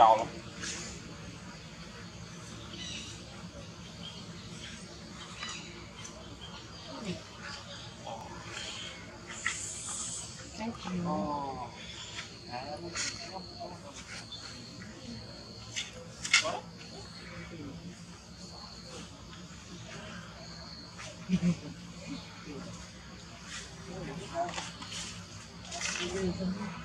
焦了。Thank you.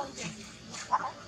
Tchau, gente.